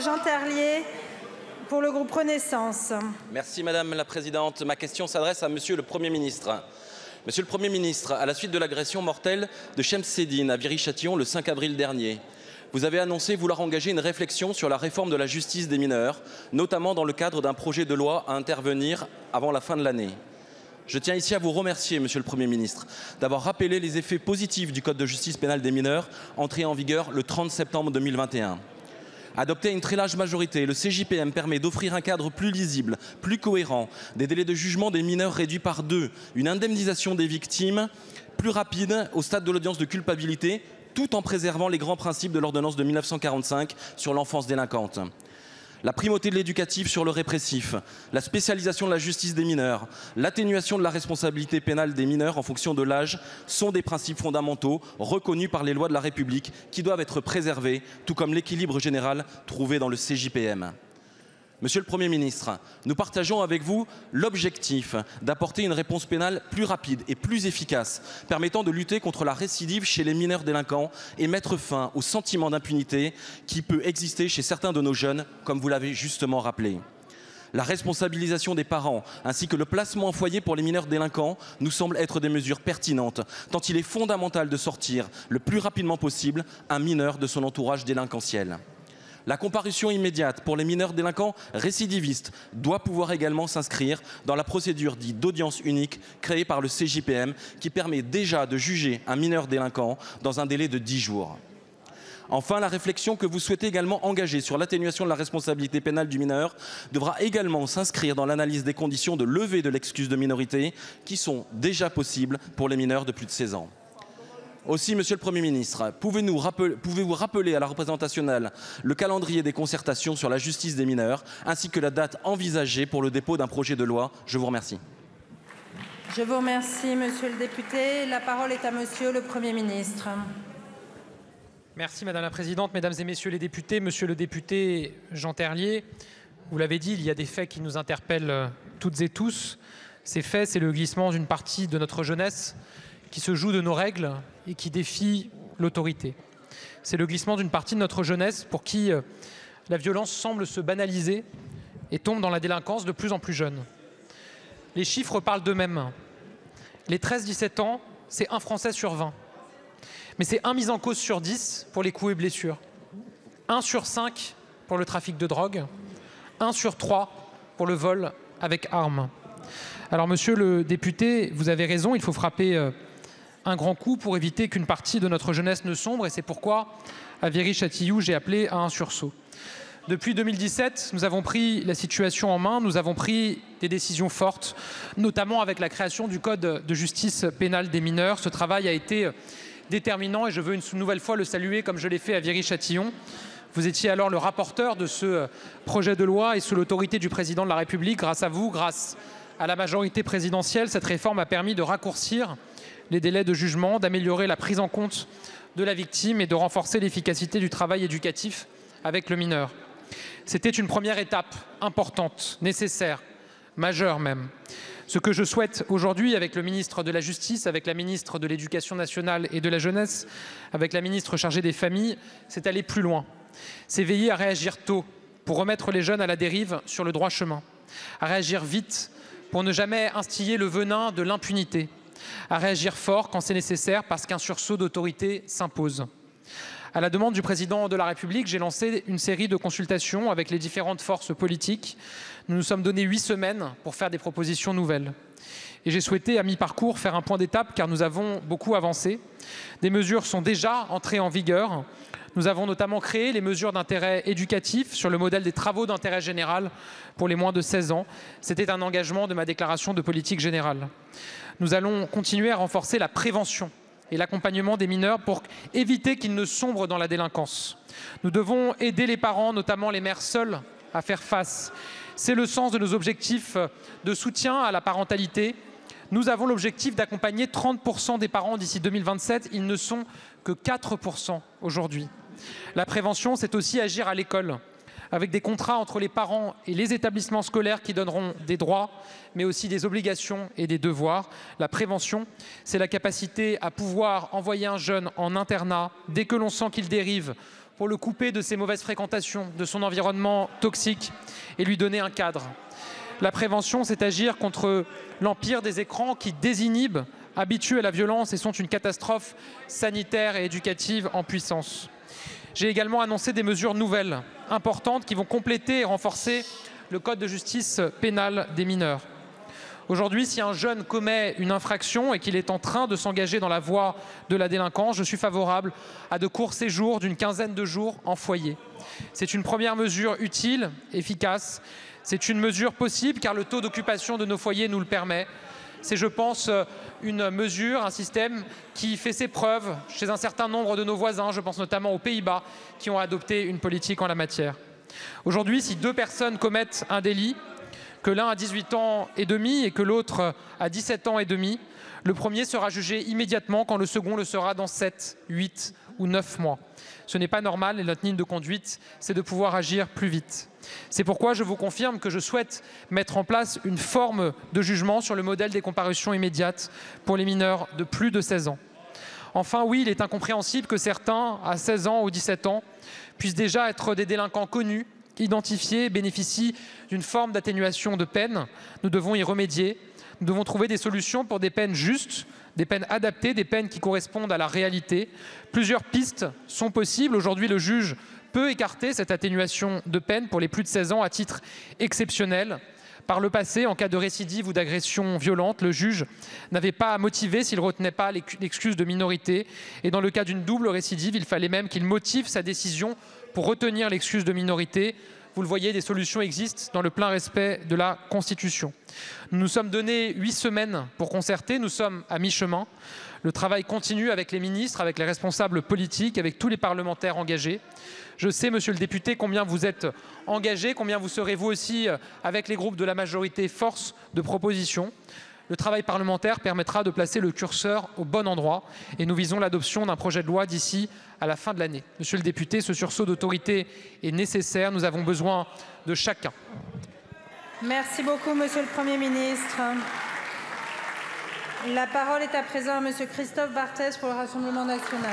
Jean Terlier pour le groupe Renaissance. Merci Madame la Présidente. Ma question s'adresse à Monsieur le Premier ministre. Monsieur le Premier ministre, à la suite de l'agression mortelle de Shems Sedine à Viry-Châtillon le 5 avril dernier, vous avez annoncé vouloir engager une réflexion sur la réforme de la justice des mineurs, notamment dans le cadre d'un projet de loi à intervenir avant la fin de l'année. Je tiens ici à vous remercier, Monsieur le Premier ministre, d'avoir rappelé les effets positifs du Code de justice pénale des mineurs, entré en vigueur le 30 septembre 2021. Adopté à une très large majorité, le CJPM permet d'offrir un cadre plus lisible, plus cohérent, des délais de jugement des mineurs réduits par deux, une indemnisation des victimes plus rapide au stade de l'audience de culpabilité, tout en préservant les grands principes de l'ordonnance de 1945 sur l'enfance délinquante la primauté de l'éducatif sur le répressif, la spécialisation de la justice des mineurs, l'atténuation de la responsabilité pénale des mineurs en fonction de l'âge sont des principes fondamentaux reconnus par les lois de la République qui doivent être préservés, tout comme l'équilibre général trouvé dans le CJPM. Monsieur le Premier ministre, nous partageons avec vous l'objectif d'apporter une réponse pénale plus rapide et plus efficace, permettant de lutter contre la récidive chez les mineurs délinquants et mettre fin au sentiment d'impunité qui peut exister chez certains de nos jeunes, comme vous l'avez justement rappelé. La responsabilisation des parents ainsi que le placement en foyer pour les mineurs délinquants nous semblent être des mesures pertinentes, tant il est fondamental de sortir le plus rapidement possible un mineur de son entourage délinquentiel. La comparution immédiate pour les mineurs délinquants récidivistes doit pouvoir également s'inscrire dans la procédure dite d'audience unique créée par le CJPM qui permet déjà de juger un mineur délinquant dans un délai de 10 jours. Enfin, la réflexion que vous souhaitez également engager sur l'atténuation de la responsabilité pénale du mineur devra également s'inscrire dans l'analyse des conditions de levée de l'excuse de minorité qui sont déjà possibles pour les mineurs de plus de 16 ans. Aussi, Monsieur le Premier ministre, pouvez-vous rappeler, pouvez rappeler à la représentation nationale le calendrier des concertations sur la justice des mineurs, ainsi que la date envisagée pour le dépôt d'un projet de loi? Je vous remercie. Je vous remercie, Monsieur le député. La parole est à Monsieur le Premier ministre. Merci Madame la Présidente, Mesdames et Messieurs les députés, Monsieur le député Jean Terlier, vous l'avez dit, il y a des faits qui nous interpellent toutes et tous. Ces faits, c'est le glissement d'une partie de notre jeunesse qui se joue de nos règles et qui défie l'autorité. C'est le glissement d'une partie de notre jeunesse pour qui euh, la violence semble se banaliser et tombe dans la délinquance de plus en plus jeune. Les chiffres parlent d'eux-mêmes. Les 13-17 ans, c'est un Français sur 20. Mais c'est un mis en cause sur 10 pour les coups et blessures. Un sur 5 pour le trafic de drogue. Un sur 3 pour le vol avec armes. Alors, monsieur le député, vous avez raison, il faut frapper euh, un grand coup pour éviter qu'une partie de notre jeunesse ne sombre et c'est pourquoi à Viry-Châtillou, j'ai appelé à un sursaut. Depuis 2017, nous avons pris la situation en main, nous avons pris des décisions fortes, notamment avec la création du Code de justice pénale des mineurs. Ce travail a été déterminant et je veux une nouvelle fois le saluer comme je l'ai fait à Viry-Châtillon. Vous étiez alors le rapporteur de ce projet de loi et sous l'autorité du président de la République, grâce à vous, grâce à la majorité présidentielle, cette réforme a permis de raccourcir les délais de jugement, d'améliorer la prise en compte de la victime et de renforcer l'efficacité du travail éducatif avec le mineur. C'était une première étape importante, nécessaire, majeure même. Ce que je souhaite aujourd'hui avec le ministre de la Justice, avec la ministre de l'Éducation nationale et de la jeunesse, avec la ministre chargée des familles, c'est aller plus loin. C'est veiller à réagir tôt pour remettre les jeunes à la dérive sur le droit chemin, à réagir vite pour ne jamais instiller le venin de l'impunité, à réagir fort quand c'est nécessaire parce qu'un sursaut d'autorité s'impose. À la demande du président de la République, j'ai lancé une série de consultations avec les différentes forces politiques. Nous nous sommes donné huit semaines pour faire des propositions nouvelles. Et j'ai souhaité, à mi-parcours, faire un point d'étape car nous avons beaucoup avancé. Des mesures sont déjà entrées en vigueur. Nous avons notamment créé les mesures d'intérêt éducatif sur le modèle des travaux d'intérêt général pour les moins de 16 ans. C'était un engagement de ma déclaration de politique générale. Nous allons continuer à renforcer la prévention et l'accompagnement des mineurs pour éviter qu'ils ne sombrent dans la délinquance. Nous devons aider les parents, notamment les mères seules, à faire face. C'est le sens de nos objectifs de soutien à la parentalité. Nous avons l'objectif d'accompagner 30% des parents d'ici 2027. Ils ne sont que 4% aujourd'hui. La prévention, c'est aussi agir à l'école avec des contrats entre les parents et les établissements scolaires qui donneront des droits, mais aussi des obligations et des devoirs. La prévention, c'est la capacité à pouvoir envoyer un jeune en internat dès que l'on sent qu'il dérive pour le couper de ses mauvaises fréquentations, de son environnement toxique et lui donner un cadre. La prévention, c'est agir contre l'empire des écrans qui désinhibe, habitue à la violence et sont une catastrophe sanitaire et éducative en puissance. J'ai également annoncé des mesures nouvelles, importantes, qui vont compléter et renforcer le code de justice pénale des mineurs. Aujourd'hui, si un jeune commet une infraction et qu'il est en train de s'engager dans la voie de la délinquance, je suis favorable à de courts séjours d'une quinzaine de jours en foyer. C'est une première mesure utile, efficace. C'est une mesure possible car le taux d'occupation de nos foyers nous le permet. C'est, je pense, une mesure, un système qui fait ses preuves chez un certain nombre de nos voisins. Je pense notamment aux Pays-Bas qui ont adopté une politique en la matière. Aujourd'hui, si deux personnes commettent un délit, que l'un a 18 ans et demi et que l'autre a 17 ans et demi. Le premier sera jugé immédiatement quand le second le sera dans 7, 8 ou 9 mois. Ce n'est pas normal et notre ligne de conduite, c'est de pouvoir agir plus vite. C'est pourquoi je vous confirme que je souhaite mettre en place une forme de jugement sur le modèle des comparutions immédiates pour les mineurs de plus de 16 ans. Enfin, oui, il est incompréhensible que certains, à 16 ans ou 17 ans, puissent déjà être des délinquants connus identifiés bénéficient d'une forme d'atténuation de peine. Nous devons y remédier. Nous devons trouver des solutions pour des peines justes, des peines adaptées, des peines qui correspondent à la réalité. Plusieurs pistes sont possibles. Aujourd'hui, le juge peut écarter cette atténuation de peine pour les plus de 16 ans à titre exceptionnel. Par le passé, en cas de récidive ou d'agression violente, le juge n'avait pas à motiver s'il retenait pas l'excuse de minorité. Et dans le cas d'une double récidive, il fallait même qu'il motive sa décision pour retenir l'excuse de minorité. Vous le voyez, des solutions existent dans le plein respect de la Constitution. Nous nous sommes donné huit semaines pour concerter, nous sommes à mi-chemin. Le travail continue avec les ministres, avec les responsables politiques, avec tous les parlementaires engagés. Je sais, monsieur le député, combien vous êtes engagé, combien vous serez vous aussi avec les groupes de la majorité force de proposition. Le travail parlementaire permettra de placer le curseur au bon endroit et nous visons l'adoption d'un projet de loi d'ici à la fin de l'année. Monsieur le député, ce sursaut d'autorité est nécessaire. Nous avons besoin de chacun. Merci beaucoup, monsieur le Premier ministre. La parole est à présent à monsieur Christophe Barthès pour le Rassemblement national.